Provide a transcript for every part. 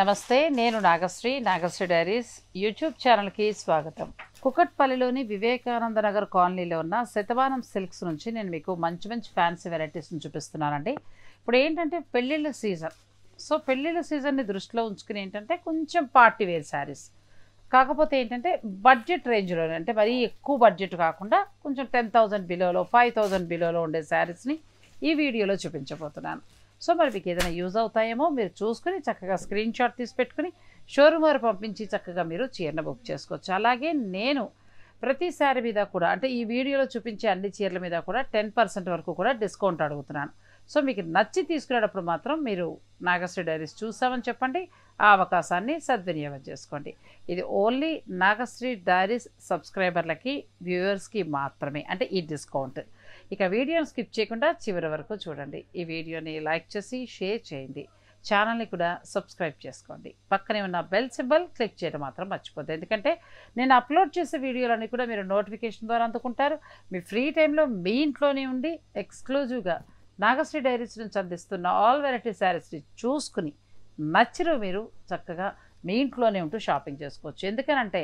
నమస్తే నేను Nagasri Nagasri diaries YouTube ఛానల్కి స్వాగతం. కుకట్పల్లిలోని వివేకానంద నగర్ కాలనీలో ఉన్న శతమానం సిల్క్స్ నుంచి నేను మీకు మంచి మంచి ఫ్యాన్సీ వెరైటీస్ని చూపిస్తున్నానండి. ఇప్పుడు ఏంటంటే పెళ్ళిళ్ళ సీజన్. సో పెళ్ళిళ్ళ సీజన్ని దృష్టిలో ఉంచుకుని ఏంటంటే కొంచెం పార్టీ వేర్ శారీస్. కాకపోతే ఏంటంటే బడ్జెట్ రేంజ్లో అంటే మరీ ఎక్కువ బడ్జెట్ కాకుండా కొంచెం టెన్ థౌజండ్ బిలోలో ఫైవ్ థౌజండ్ బిలోలో ఉండే శారీస్ని ఈ వీడియోలో చూపించబోతున్నాను. సో మరి మీకు ఏదైనా యూజ్ అవుతాయేమో మీరు చూసుకుని చక్కగా స్క్రీన్ షాట్ తీసి పెట్టుకుని షోరూమ్ వారు పంపించి చక్కగా మీరు చీరను బుక్ చేసుకోవచ్చు. అలాగే నేను ప్రతిసారి మీద కూడా అంటే ఈ వీడియోలో చూపించే అన్ని చీరల మీద కూడా టెన్ పర్సెంట్ వరకు కూడా డిస్కౌంట్ అడుగుతున్నాను. సో మీకు నచ్చి తీసుకునేటప్పుడు మాత్రం మీరు నాగశ్రీ డైరీస్ చూసామని చెప్పండి. ఆ అవకాశాన్ని సద్వినియోగం చేసుకోండి. ఇది ఓన్లీ నాగశ్రీ డైరీస్ సబ్స్క్రైబర్లకి వ్యూవర్స్కి మాత్రమే అంటే ఈ డిస్కౌంట్ ఇక వీడియోని స్కిప్ చేయకుండా చివరి వరకు చూడండి. ఈ వీడియోని లైక్ చేసి షేర్ చేయండి. ఛానల్ని కూడా సబ్స్క్రైబ్ చేసుకోండి. పక్కనే ఉన్న బెల్ సింబల్ క్లిక్ చేయడం మాత్రం మర్చిపోద్దు. ఎందుకంటే నేను అప్లోడ్ చేసే వీడియోలన్నీ కూడా మీరు నోటిఫికేషన్ ద్వారా అందుకుంటారు. మీ ఫ్రీ టైంలో మీ ఇంట్లోనే ఉండి ఎక్స్క్లూజివ్గా నాగశ్రీ డైరీస్ నుంచి అందిస్తున్న ఆల్ వెరైటీ శారీస్ని చూసుకుని నచ్చినవి మీరు చక్కగా మీ ఇంట్లోనే ఉంటూ షాపింగ్ చేసుకోవచ్చు. ఎందుకనంటే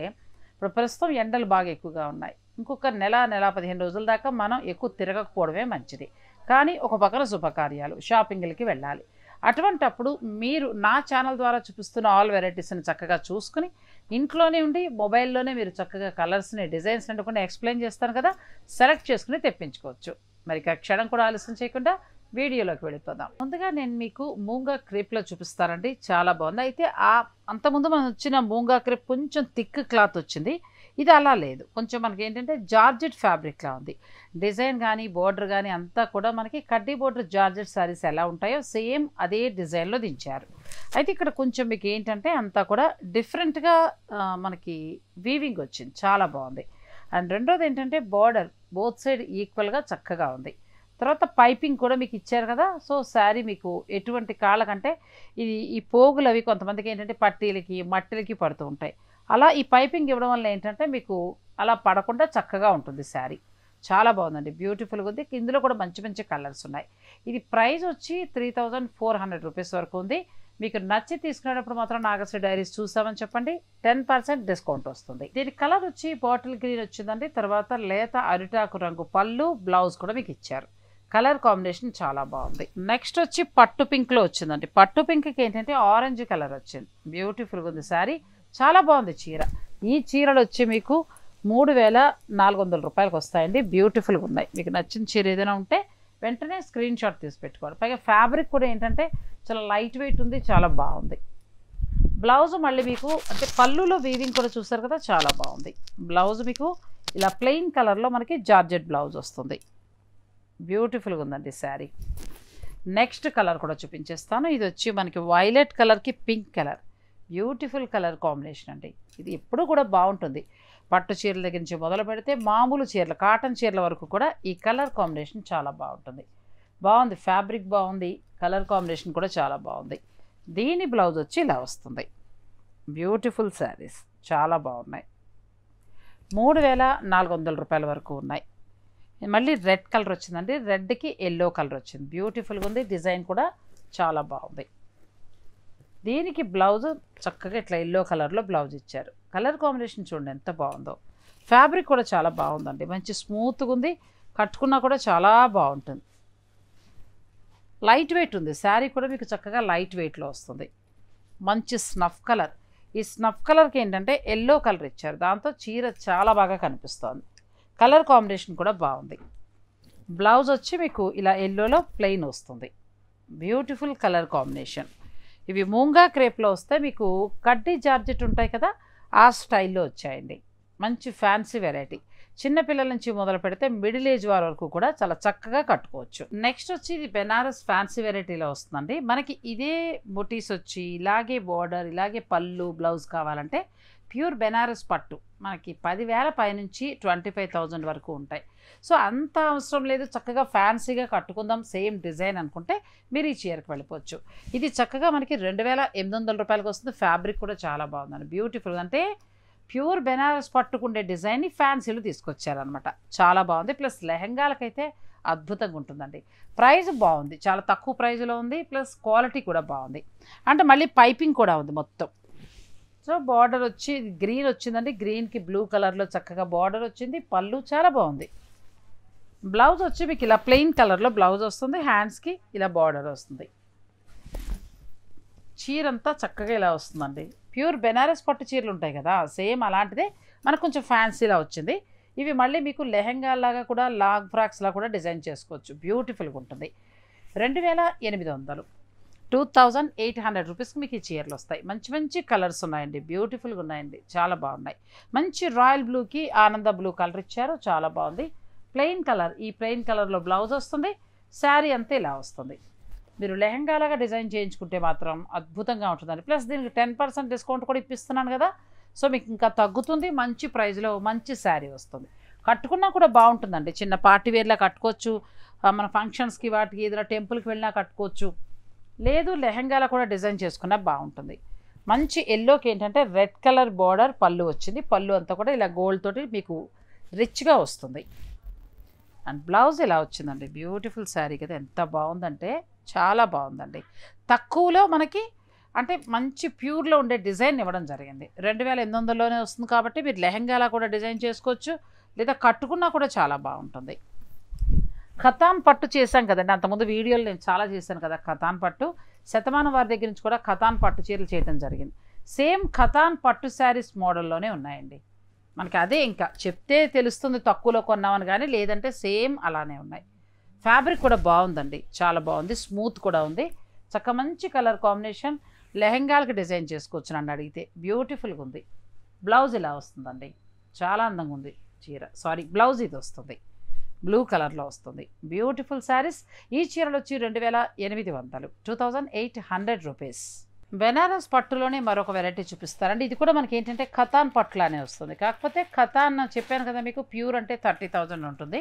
ఇప్పుడు ప్రస్తుతం ఎండలు బాగా ఎక్కువగా ఉన్నాయి. ఇంకొక నెల నెల పదిహేను రోజుల దాకా మనం ఎక్కువ తిరగకపోవడమే మంచిది. కానీ ఒక పక్కన శుభకార్యాలు షాపింగ్లకి వెళ్ళాలి. అటువంటప్పుడు మీరు నా ఛానల్ ద్వారా చూపిస్తున్న ఆల్ వెరైటీస్ని చక్కగా చూసుకుని ఇంట్లోనే ఉండి మొబైల్లోనే మీరు చక్కగా కలర్స్ని డిజైన్స్ అనుకుని ఎక్స్ప్లెయిన్ చేస్తాను కదా సెలెక్ట్ చేసుకుని తెప్పించుకోవచ్చు. మరి క్షణం కూడా ఆలస్యం చేయకుండా వీడియోలోకి వెళ్ళిపోదాం. ముందుగా నేను మీకు మూంగా క్రేప్లో చూపిస్తానండి. చాలా బాగుంది. అయితే ఆ అంతకుముందు మనం వచ్చిన మూంగా క్రేప్ కొంచెం థిక్ క్లాత్ వచ్చింది. ఇది అలా లేదు. కొంచెం మనకి ఏంటంటే జార్జెట్ ఫ్యాబ్రిక్లా ఉంది. డిజైన్ కానీ బోర్డర్ కానీ అంతా కూడా మనకి కడ్డీ బోర్డర్ జార్జెట్ శారీస్ ఎలా ఉంటాయో సేమ్ అదే డిజైన్లో దించారు. అయితే ఇక్కడ కొంచెం మీకు ఏంటంటే అంతా కూడా డిఫరెంట్గా మనకి వీవింగ్ వచ్చింది. చాలా బాగుంది. అండ్ రెండోది ఏంటంటే బార్డర్ బోత్ సైడ్ ఈక్వల్గా చక్కగా ఉంది. తర్వాత పైపింగ్ కూడా మీకు ఇచ్చారు కదా సో శారీ మీకు ఎటువంటి కాళ్ళకంటే ఇది ఈ పోగులు అవి కొంతమందికి ఏంటంటే పట్టీలకి మట్టిలకి పడుతూ ఉంటాయి. అలా ఈ పైపింగ్ ఇవ్వడం వల్ల ఏంటంటే మీకు అలా పడకుండా చక్కగా ఉంటుంది శారీ. చాలా బాగుందండి బ్యూటిఫుల్గా ఉంది. ఇందులో కూడా మంచి మంచి కలర్స్ ఉన్నాయి. ఇది ప్రైస్ వచ్చి three thousand four hundred rupees వరకు ఉంది. మీకు నచ్చి తీసుకునేటప్పుడు మాత్రం నాగశ్రీ డైరీస్ చూసామని చెప్పండి. టెన్ పర్సెంట్ డిస్కౌంట్ వస్తుంది. దీని కలర్ వచ్చి బాటిల్ గ్రీన్ వచ్చిందండి. తర్వాత లేత అరిటాకు రంగు పళ్ళు బ్లౌజ్ కూడా మీకు ఇచ్చారు. కలర్ కాంబినేషన్ చాలా బాగుంది. నెక్స్ట్ వచ్చి పట్టు పింక్లో వచ్చిందండి. పట్టు పింక్కి ఏంటంటే ఆరెంజ్ కలర్ వచ్చింది. బ్యూటిఫుల్గా ఉంది శారీ. చాలా బాగుంది చీర. ఈ చీరలు వచ్చి మీకు మూడు వేల నాలుగు వందల రూపాయలకు వస్తాయండి. బ్యూటిఫుల్గా ఉన్నాయి. మీకు నచ్చిన చీర ఏదైనా ఉంటే వెంటనే స్క్రీన్ షాట్ తీసి పెట్టుకోవాలి పైగా ఫ్యాబ్రిక్ కూడా ఏంటంటే చాలా లైట్ వెయిట్ ఉంది చాలా బాగుంది. బ్లౌజ్ మళ్ళీ మీకు అంటే పళ్ళులో వీవింగ్ కూడా చూస్తారు కదా చాలా బాగుంది. బ్లౌజ్ మీకు ఇలా ప్లెయిన్ కలర్లో మనకి జార్జెట్ బ్లౌజ్ వస్తుంది. బ్యూటిఫుల్గా ఉందండి శారీ. నెక్స్ట్ కలర్ కూడా చూపించేస్తాను. ఇది వచ్చి మనకి వైలెట్ కలర్కి pink colour. Beautiful colour combination అండి. ఇది ఎప్పుడు కూడా బాగుంటుంది. పట్టు చీరల దగ్గర నుంచి మొదలు పెడితే మామూలు చీరలు కాటన్ చీరల వరకు కూడా ఈ కలర్ కాంబినేషన్ చాలా బాగుంటుంది. బాగుంది. ఫ్యాబ్రిక్ బాగుంది. కలర్ కాంబినేషన్ కూడా చాలా బాగుంది. దీని బ్లౌజ్ వచ్చి ఇలా వస్తుంది. బ్యూటిఫుల్ శారీస్. చాలా బాగున్నాయి. మూడు వేల నాలుగు వందల రూపాయల వరకు ఉన్నాయి. మళ్ళీ రెడ్ కలర్ వచ్చిందండి. రెడ్కి ఎల్లో కలర్ వచ్చింది. బ్యూటిఫుల్గా ఉంది. డిజైన్ కూడా చాలా బాగుంది. దీనికి బ్లౌజ్ చక్కగా ఇట్లా ఎల్లో కలర్లో బ్లౌజ్ ఇచ్చారు. కలర్ కాంబినేషన్ చూడండి ఎంత బాగుందో. ఫ్యాబ్రిక్ కూడా చాలా బాగుందండి. మంచి స్మూత్గా ఉంది. కట్టుకున్నా కూడా చాలా బాగుంటుంది. లైట్ వెయిట్ ఉంది. శారీ కూడా మీకు చక్కగా లైట్ వెయిట్లో వస్తుంది. మంచి స్నఫ్ కలర్ ఈ స్నఫ్ కలర్కి ఏంటంటే ఎల్లో కలర్ ఇచ్చారు. దాంతో చీర చాలా బాగా కనిపిస్తోంది. కలర్ కాంబినేషన్ కూడా బాగుంది. బ్లౌజ్ వచ్చి మీకు ఇలా ఎల్లోలో ప్లెయిన్ వస్తుంది. Beautiful colour combination. ఇవి మూంగా క్రేప్లో వస్తే మీకు కడ్డీ జార్జెట్ ఉంటాయి కదా ఆ స్టైల్లో వచ్చాయండి. మంచి ఫ్యాన్సీ వెరైటీ. చిన్నపిల్లల నుంచి మొదలు పెడితే మిడిల్ ఏజ్ వారి వరకు కూడా చాలా చక్కగా కట్టుకోవచ్చు. నెక్స్ట్ వచ్చి ఇది బెనారస్ ఫ్యాన్సీ వెరైటీలో వస్తుందండి. మనకి ఇదే బొటీస్ వచ్చి ఇలాగే బార్డర్ ఇలాగే పళ్ళు బ్లౌజ్ కావాలంటే ప్యూర్ బెనారస్ పట్టు. మనకి పదివేల పైనుంచి ట్వంటీ ఫైవ్ థౌజండ్ వరకు ఉంటాయి. సో అంత అవసరం లేదు. చక్కగా ఫ్యాన్సీగా కట్టుకుందాం. సేమ్ డిజైన్ అనుకుంటే మీరు ఈ చీరకు వెళ్ళిపోవచ్చు. ఇది చక్కగా మనకి రెండు వేల ఎనిమిది వందల రూపాయలకి వస్తుంది. ఫ్యాబ్రిక్ కూడా చాలా బాగుందండి. బ్యూటిఫుల్ అంటే ప్యూర్ బెనారస్ పట్టుకుండే డిజైన్ని ఫ్యాన్సీలు తీసుకొచ్చారనమాట చాలా బాగుంది. ప్లస్ లెహంగాలకైతే అద్భుతంగా ఉంటుందండి. ప్రైస్ బాగుంది. చాలా తక్కువ ప్రైజ్లో ఉంది. ప్లస్ క్వాలిటీ కూడా బాగుంది. అంటే మళ్ళీ పైపింగ్ కూడా ఉంది మొత్తం. సో బార్డర్ వచ్చి గ్రీన్ వచ్చిందండి. గ్రీన్కి బ్లూ కలర్లో చక్కగా బార్డర్ వచ్చింది. పళ్ళు చాలా బాగుంది. బ్లౌజ్ వచ్చి మీకు ఇలా ప్లెయిన్ కలర్లో బ్లౌజ్ వస్తుంది. హ్యాండ్స్కి ఇలా బార్డర్ వస్తుంది. చీర అంతా చక్కగా ఇలా వస్తుందండి. ప్యూర్ బెనారస్ పట్టు చీరలు ఉంటాయి కదా సేమ్ అలాంటిదే. మనకు కొంచెం ఫ్యాన్సీలా వచ్చింది. ఇవి మళ్ళీ మీకు లెహెంగా లాగా కూడా లాంగ్ ఫ్రాక్స్లా కూడా డిజైన్ చేసుకోవచ్చు. బ్యూటిఫుల్గా ఉంటుంది. రెండు వేల ఎనిమిది వందలు. టూ థౌజండ్ ఎయిట్ హండ్రెడ్ రూపీస్కి మీకు ఈ చీరలు వస్తాయి. మంచి మంచి కలర్స్ ఉన్నాయండి. బ్యూటిఫుల్గా ఉన్నాయండి. చాలా బాగున్నాయి. మంచి రాయల్ బ్లూకి ఆనంద బ్లూ కలర్ ఇచ్చారు. చాలా బాగుంది. ప్లెయిన్ కలర్ ఈ ప్లెయిన్ కలర్లో బ్లౌజ్ వస్తుంది. శారీ అంతా ఇలా వస్తుంది. మీరు లెహంగాలాగా డిజైన్ చేయించుకుంటే మాత్రం అద్భుతంగా ఉంటుందండి. ప్లస్ దీనికి టెన్ పర్సెంట్ డిస్కౌంట్ కూడా ఇప్పిస్తున్నాను కదా. సో మీకు ఇంకా తగ్గుతుంది. మంచి ప్రైస్లో మంచి శారీ వస్తుంది. కట్టుకున్నా కూడా బాగుంటుందండి. చిన్న పార్టీ వేర్లా కట్టుకోవచ్చు. మన ఫంక్షన్స్కి వాటికి ఏదైనా టెంపుల్కి వెళ్ళినా కట్టుకోవచ్చు. లేదు లెహెంగాలో కూడా డిజైన్ చేసుకున్నా బాగుంటుంది. మంచి ఎల్లోకి ఏంటంటే రెడ్ కలర్ బార్డర్ పళ్ళు వచ్చింది. పళ్ళు అంతా కూడా ఇలా గోల్డ్ తోటి మీకు రిచ్గా వస్తుంది. అండ్ బ్లౌజ్ ఇలా వచ్చిందండి? బ్యూటిఫుల్ శారీ కదా ఎంత బాగుందంటే చాలా బాగుందండి. తక్కువలో మనకి అంటే మంచి ప్యూర్లో ఉండే డిజైన్ ఇవ్వడం జరిగింది. రెండు వేల ఎనిమిది వందలలోనే వస్తుంది కాబట్టి మీరు లెహంగాలా కూడా డిజైన్ చేసుకోవచ్చు లేదా కట్టుకున్నా కూడా చాలా బాగుంటుంది. కథాన్ పట్టు చేశాం కదండి. అంతకుముందు వీడియోలు నేను చాలా చేశాను కదా కథాన్ పట్టు. శతమానం వారి దగ్గర నుంచి కూడా కథాన్ పట్టు చీరలు చేయడం జరిగింది. సేమ్ కథాన్ పట్టు శారీస్ మోడల్లోనే ఉన్నాయండి. మనకి అదే ఇంకా చెప్తే తెలుస్తుంది తక్కువలో కొన్నామని కానీ లేదంటే సేమ్ అలానే ఉన్నాయి. ఫ్యాబ్రిక్ కూడా బాగుందండి చాలా బాగుంది స్మూత్ కూడా ఉంది. చక్క మంచి కలర్ కాంబినేషన్. లెహెంగాలకు డిజైన్ చేసుకోవచ్చు నన్ను అడిగితే. బ్యూటిఫుల్గా ఉంది. బ్లౌజ్ ఇలా వస్తుందండి? చాలా అందంగా ఉంది చీర. సారీ బ్లౌజ్ ఇది వస్తుంది. బ్లూ కలర్లో వస్తుంది. బ్యూటిఫుల్ శారీస్. ఈ చీరలు వచ్చి రెండు వేల ఎనిమిది వందలు. Two thousand eight hundred rupees. Banaras పట్టులోనే మరొక వెరైటీ చూపిస్తారండి. ఇది కూడా మనకి ఏంటంటే ఖతాన్ పట్టులానే వస్తుంది. కాకపోతే ఖతాన్ చెప్పాను కదా మీకు ప్యూర్ అంటే థర్టీ థౌజండ్ ఉంటుంది.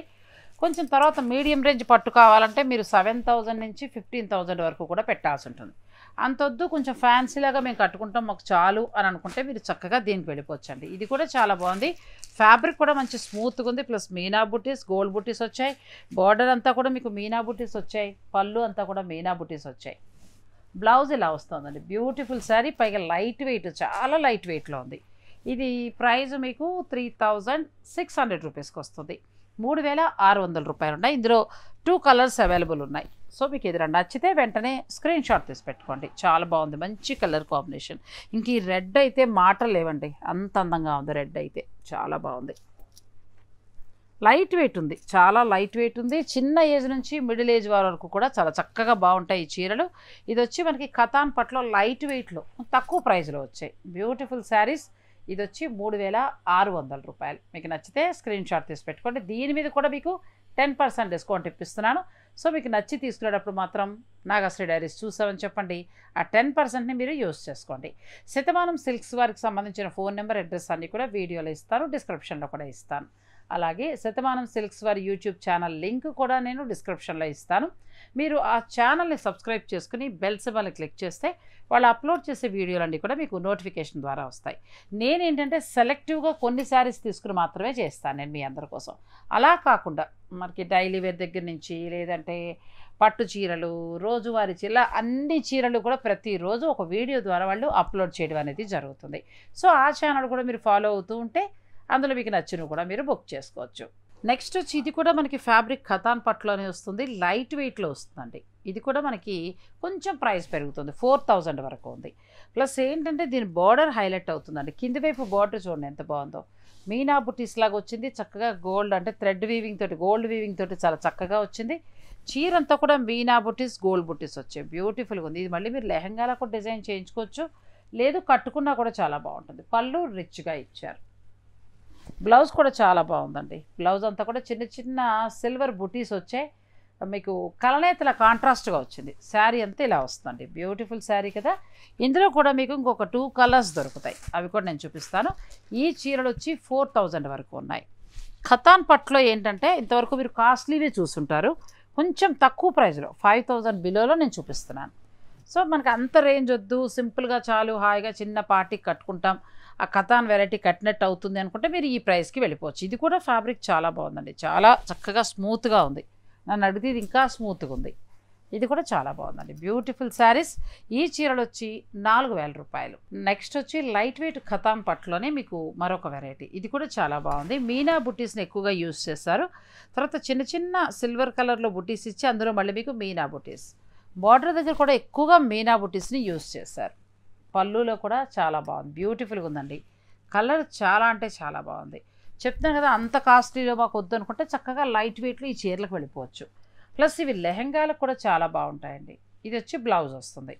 కొంచెం తర్వాత మీడియం రేంజ్ పట్టు కావాలంటే మీరు సెవెన్ థౌజండ్ నుంచి ఫిఫ్టీన్ థౌజండ్ వరకు కూడా పెట్టాల్సి ఉంటుంది. అంతొద్దు కొంచెం ఫ్యాన్సీలాగా మేము కట్టుకుంటాం మాకు చాలు అని అనుకుంటే మీరు చక్కగా దీనికి వెళ్ళిపోవచ్చండి. ఇది కూడా చాలా బాగుంది. ఫ్యాబ్రిక్ కూడా మంచి స్మూత్గా ఉంది. ప్లస్ మీనా బుటీస్ గోల్డ్ బుటీస్ వచ్చాయి. బార్డర్ అంతా కూడా మీకు మీనా బుటీస్ వచ్చాయి. పళ్ళు అంతా కూడా మీనా బుటీస్ వచ్చాయి. బ్లౌజ్ ఇలా వస్తుందండి. బ్యూటిఫుల్ శారీ పైగా లైట్ వెయిట్ చాలా లైట్ వెయిట్లో ఉంది. ఇది ప్రైజ్ మీకు త్రీ థౌజండ్ సిక్స్ హండ్రెడ్ రూపీస్కి వస్తుంది. మూడు వేల ఆరు వందల రూపాయలు ఉన్నాయి ఇందులో టూ కలర్స్ అవైలబుల్ ఉన్నాయి. సో మీకు ఏదైనా నచ్చితే వెంటనే స్క్రీన్ షాట్ తీసి పెట్టుకోండి. చాలా బాగుంది. మంచి కలర్ కాంబినేషన్ ఇంక ఈ రెడ్ అయితే మాటలు లేవండి. అంత అందంగా ఉంది రెడ్ అయితే. చాలా బాగుంది. లైట్ వెయిట్ ఉంది. చాలా లైట్ వెయిట్ ఉంది. చిన్న ఏజ్ నుంచి మిడిల్ ఏజ్ వారి వరకు కూడా చాలా చక్కగా బాగుంటాయి ఈ చీరలు. ఇది వచ్చి మనకి కథాన్ పట్లో లైట్ వెయిట్లో తక్కువ ప్రైస్లో వచ్చాయి. బ్యూటిఫుల్ శారీస్ ఇది వచ్చి మూడు వేల ఆరు వందల రూపాయలు. మీకు నచ్చితే స్క్రీన్ షాట్ తీసి పెట్టుకోండి. దీని మీద కూడా మీకు టెన్ పర్సెంట్ డిస్కౌంట్ ఇప్పిస్తున్నాను. సో మీకు నచ్చి తీసుకునేటప్పుడు మాత్రం నాగశ్రీ డైరీస్ చూసామని చెప్పండి. ఆ టెన్ పర్సెంట్ని మీరు యూస్ చేసుకోండి. శతమానం సిల్క్స్ వారికి సంబంధించిన ఫోన్ నెంబర్ అడ్రస్ అన్నీ కూడా వీడియోలో ఇస్తాను. డిస్క్రిప్షన్లో కూడా ఇస్తాను. అలాగే శతమానం సిల్క్స్ వారి యూట్యూబ్ ఛానల్ లింక్ కూడా నేను డిస్క్రిప్షన్లో ఇస్తాను. మీరు ఆ ఛానల్ని సబ్స్క్రైబ్ చేసుకుని బెల్ సింబల్ని క్లిక్ చేస్తే వాళ్ళు అప్లోడ్ చేసే వీడియోలన్నీ కూడా మీకు నోటిఫికేషన్ ద్వారా వస్తాయి. నేనేంటంటే సెలెక్టివ్గా కొన్ని శారీస్ తీసుకుని మాత్రమే చేస్తాను నేను మీ అందరి కోసం. అలా కాకుండా మనకి డైలీ వేర్ దగ్గర నుంచి లేదంటే పట్టు చీరలు రోజువారి చీరల అన్ని చీరలు కూడా ప్రతిరోజు ఒక వీడియో ద్వారా వాళ్ళు అప్లోడ్ చేయడం అనేది జరుగుతుంది. సో ఆ ఛానల్ కూడా మీరు ఫాలో అవుతూ ఉంటే అందులో మీకు నచ్చినవి కూడా మీరు బుక్ చేసుకోవచ్చు. నెక్స్ట్ వచ్చి ఇది కూడా మనకి ఫ్యాబ్రిక్ ఖతాన్ పట్లోనే వస్తుంది. లైట్ వెయిట్లో వస్తుందండి. ఇది కూడా మనకి కొంచెం ప్రైస్ పెరుగుతుంది. ఫోర్ థౌజండ్ వరకు ఉంది. ప్లస్ ఏంటంటే దీని బార్డర్ హైలైట్ అవుతుందండి. కింది వైపు బార్డర్ చూడండి ఎంత బాగుందో. మీనా బుటీస్ లాగా వచ్చింది. చక్కగా గోల్డ్ అంటే థ్రెడ్ వీవింగ్ తోటి గోల్డ్ వీవింగ్ తోటి చాలా చక్కగా వచ్చింది. చీర అంతా కూడా మీనా బుటీస్ గోల్డ్ బుటీస్ వచ్చాయి. బ్యూటిఫుల్గా ఉంది. ఇది మళ్ళీ మీరు లెహంగాలో కూడా డిజైన్ చేయించుకోవచ్చు. లేదు కట్టుకున్నా కూడా చాలా బాగుంటుంది. పళ్ళు రిచ్గా ఇచ్చారు. బ్లౌజ్ కూడా చాలా బాగుందండి. బ్లౌజ్ అంతా కూడా చిన్న చిన్న సిల్వర్ బుటీస్ వచ్చాయి మీకు కలనేతల కాంట్రాస్ట్గా వచ్చింది. శారీ అంతా ఇలా వస్తుందండి. బ్యూటిఫుల్ శారీ కదా. ఇందులో కూడా మీకు ఇంకొక టూ కలర్స్ దొరుకుతాయి. అవి కూడా నేను చూపిస్తాను. ఈ చీరలు వచ్చి ఫోర్ థౌజండ్ వరకు ఉన్నాయి. ఖతాన్ పట్లో ఏంటంటే ఇంతవరకు మీరు కాస్ట్లీవే చూసుంటారు. కొంచెం తక్కువ ప్రైస్లో ఫైవ్ థౌజండ్ బిలోలో నేను చూపిస్తున్నాను. సో మనకి అంత రేంజ్ వద్దు. సింపుల్గా చాలు హాయిగా చిన్న పార్టీకి కట్టుకుంటాం. ఆ కథాన్ వెరైటీ కట్టినట్టు అవుతుంది అనుకుంటే మీరు ఈ ప్రైస్కి వెళ్ళిపోవచ్చు. ఇది కూడా ఫ్యాబ్రిక్ చాలా బాగుందండి. చాలా చక్కగా స్మూత్గా ఉంది. నన్ను అడిగితే ఇది ఇంకా స్మూత్గా ఉంది. ఇది కూడా చాలా బాగుందండి. బ్యూటిఫుల్ శారీస్. ఈ చీరలు వచ్చి నాలుగు వేల రూపాయలు. నెక్స్ట్ వచ్చి లైట్ వెయిట్ ఖతాన్ పట్టులోనే మీకు మరొక వెరైటీ. ఇది కూడా చాలా బాగుంది. మీనా బుటీస్ని ఎక్కువగా యూస్ చేస్తారు. తర్వాత చిన్న చిన్న సిల్వర్ కలర్లో బుటీస్ ఇచ్చి అందులో మళ్ళీ మీకు మీనా బుటీస్. బార్డర్ దగ్గర కూడా ఎక్కువగా మీనా బుటీస్ని యూస్ చేస్తారు. పళ్ళులో కూడా చాలా బాగుంది. బ్యూటిఫుల్గా ఉందండి. కలర్ చాలా అంటే చాలా బాగుంది. చెప్తాను కదా అంత కాస్ట్లీలో మాకు వద్దు అనుకుంటే చక్కగా లైట్ వెయిట్లో ఈ చీరలకు వెళ్ళిపోవచ్చు. ప్లస్ ఇవి లెహెంగాలకు కూడా చాలా బాగుంటాయండి. ఇది వచ్చి బ్లౌజ్ వస్తుంది.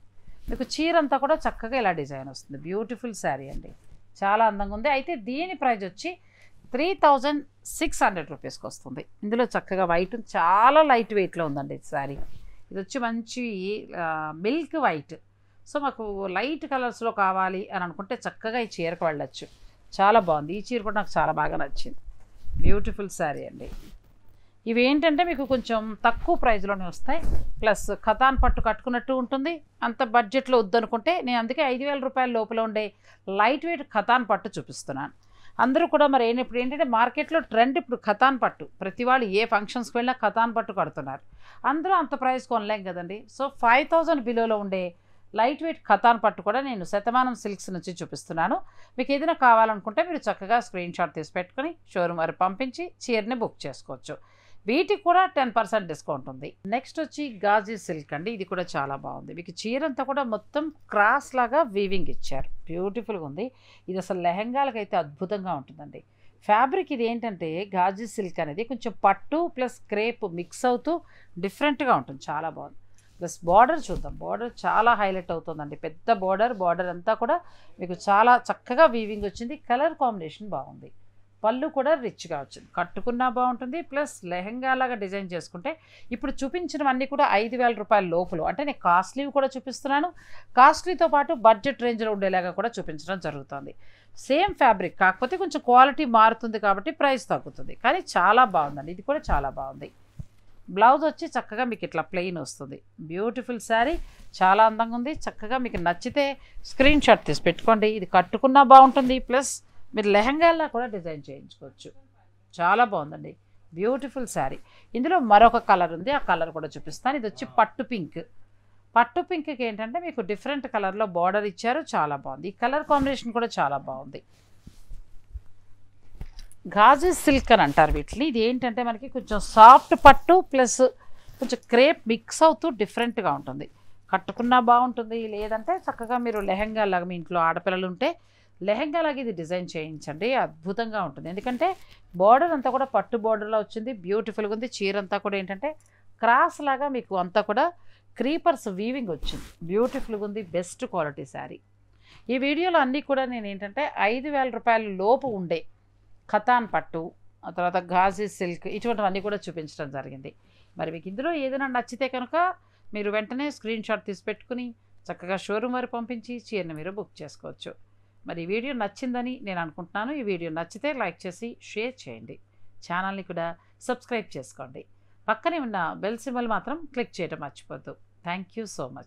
మీకు చీర అంతా కూడా చక్కగా ఇలా డిజైన్ వస్తుంది. బ్యూటిఫుల్ శారీ అండి. చాలా అందంగా ఉంది. అయితే దీని ప్రైజ్ వచ్చి త్రీ థౌజండ్ సిక్స్ హండ్రెడ్ రూపీస్కి వస్తుంది. ఇందులో చక్కగా వైట్ చాలా లైట్ వెయిట్లో ఉందండి ఈ శారీ ఇది వచ్చి మంచి మిల్క్ వైట్ సో మాకు లైట్ కలర్స్లో కావాలి అని అనుకుంటే చక్కగా ఈ చీరకు వెళ్ళచ్చు. చాలా బాగుంది. ఈ చీర కూడా నాకు చాలా బాగా నచ్చింది. బ్యూటిఫుల్ శారీ అండి. ఇవి ఏంటంటే మీకు కొంచెం తక్కువ ప్రైస్లోనే వస్తాయి. ప్లస్ కథాన్ పట్టు కట్టుకున్నట్టు ఉంటుంది. అంత బడ్జెట్లో వద్దనుకుంటే నేను అందుకే ఐదు వేల రూపాయల లోపల ఉండే లైట్ వెయిట్ కథాన్ పట్టు చూపిస్తున్నాను. అందరూ కూడా మరి ఏం- ఇప్పుడు ఏంటంటే మార్కెట్లో ట్రెండ్ ఇప్పుడు కథాన్ పట్టు. ప్రతి వాళ్ళు ఏ ఫంక్షన్స్కి వెళ్ళినా కథాన్ పట్టు కడుతున్నారు. అందరూ అంత ప్రైస్ కొనలేం కదండి. సో ఫైవ్ థౌజండ్ బిలోలో ఉండే లైట్ వెయిట్ ఖతాన్ పట్టు కూడా నేను శతమానం సిల్క్స్ నుంచి చూపిస్తున్నాను. మీకు ఏదైనా కావాలనుకుంటే మీరు చక్కగా స్క్రీన్ షాట్ తీసి పెట్టుకుని షోరూమ్ వారు పంపించి చీరని బుక్ చేసుకోవచ్చు. వీటికి కూడా టెన్ పర్సెంట్ డిస్కౌంట్ ఉంది. నెక్స్ట్ వచ్చి గాజీ సిల్క్ అండి. ఇది కూడా చాలా బాగుంది. మీకు చీర అంతా కూడా మొత్తం క్రాస్ లాగా వీవింగ్ ఇచ్చారు. బ్యూటిఫుల్గా ఉంది. ఇది అసలు లెహంగాలకు అయితే అద్భుతంగా ఉంటుందండి. ఫ్యాబ్రిక్ ఇది ఏంటంటే గాజీ సిల్క్ అనేది కొంచెం పట్టు ప్లస్ క్రేప్ మిక్స్ అవుతూ డిఫరెంట్గా ఉంటుంది. చాలా బాగుంది. ప్లస్ బార్డర్ చూద్దాం. బార్డర్ చాలా హైలైట్ అవుతుందండి. పెద్ద బార్డర్ బార్డర్ అంతా కూడా మీకు చాలా చక్కగా వీవింగ్ వచ్చింది. కలర్ కాంబినేషన్ బాగుంది. పళ్ళు కూడా రిచ్గా వచ్చింది. కట్టుకున్నా బాగుంటుంది. ప్లస్ లెహంగా లాగా డిజైన్ చేసుకుంటే ఇప్పుడు చూపించినవన్నీ కూడా ఐదు వేల రూపాయల లోపల. అంటే నేను కాస్ట్లీవి కూడా చూపిస్తున్నాను. కాస్ట్లీతో పాటు బడ్జెట్ రేంజ్లో ఉండేలాగా కూడా చూపించడం జరుగుతుంది. సేమ్ ఫ్యాబ్రిక్ కాకపోతే కొంచెం క్వాలిటీ మారుతుంది కాబట్టి ప్రైస్ తగ్గుతుంది. కానీ చాలా బాగుందండి. ఇది కూడా చాలా బాగుంది. బ్లౌజ్ వచ్చి చక్కగా మీకు ఇట్లా ప్లెయిన్ వస్తుంది. బ్యూటిఫుల్ శారీ చాలా అందంగా ఉంది. చక్కగా మీకు నచ్చితే స్క్రీన్ షాట్ తీసి పెట్టుకోండి. ఇది కట్టుకున్నా బాగుంటుంది. ప్లస్ మీరు లెహంగాల్లో కూడా డిజైన్ చేయించుకోవచ్చు. చాలా బాగుందండి. బ్యూటిఫుల్ శారీ ఇందులో మరొక కలర్ ఉంది. ఆ కలర్ కూడా చూపిస్తాను. ఇది వచ్చి పట్టు పింక్ పట్టు పింక్కి ఏంటంటే మీకు డిఫరెంట్ కలర్లో బార్డర్ ఇచ్చారు. చాలా బాగుంది. ఈ కలర్ కాంబినేషన్ కూడా చాలా బాగుంది. గాజు సిల్క్ అని అంటారు వీటిని. ఇది ఏంటంటే మనకి కొంచెం సాఫ్ట్ పట్టు ప్లస్ కొంచెం క్రేప్ మిక్స్ అవుతూ డిఫరెంట్గా ఉంటుంది. కట్టుకున్నా బాగుంటుంది లేదంటే చక్కగా మీరు లెహంగా లాగా మీ ఇంట్లో ఆడపిల్లలు ఉంటే లెహంగా లాగా ఇది డిజైన్ చేయించండి అద్భుతంగా ఉంటుంది. ఎందుకంటే బార్డర్ అంతా కూడా పట్టు బార్డర్లో వచ్చింది బ్యూటిఫుల్గా ఉంది. చీర అంతా కూడా ఏంటంటే క్రాస్ లాగా మీకు అంతా కూడా క్రీపర్స్ వీవింగ్ వచ్చింది. బ్యూటిఫుల్గా ఉంది బెస్ట్ క్వాలిటీ శారీ ఈ వీడియోలో అన్నీ కూడా నేను ఏంటంటే ఐదు వేల రూపాయల లోపు ఉండే ఖతాన్ పట్టు ఆ తర్వాత గాజీ సిల్క్ ఇటువంటివన్నీ కూడా చూపించడం జరిగింది. మరి మీకు ఇందులో ఏదైనా నచ్చితే కనుక మీరు వెంటనే స్క్రీన్ షాట్ తీసి పెట్టుకుని చక్కగా షోరూమ్ వారు పంపించి చీరను మీరు బుక్ చేసుకోవచ్చు. మరి ఈ వీడియో నచ్చిందని నేను అనుకుంటున్నాను. ఈ వీడియో నచ్చితే లైక్ చేసి షేర్ చేయండి. ఛానల్ని కూడా సబ్స్క్రైబ్ చేసుకోండి. పక్కనే ఉన్న బెల్ సింబల్ మాత్రం క్లిక్ చేయడం మర్చిపోద్దు. Thank you so much.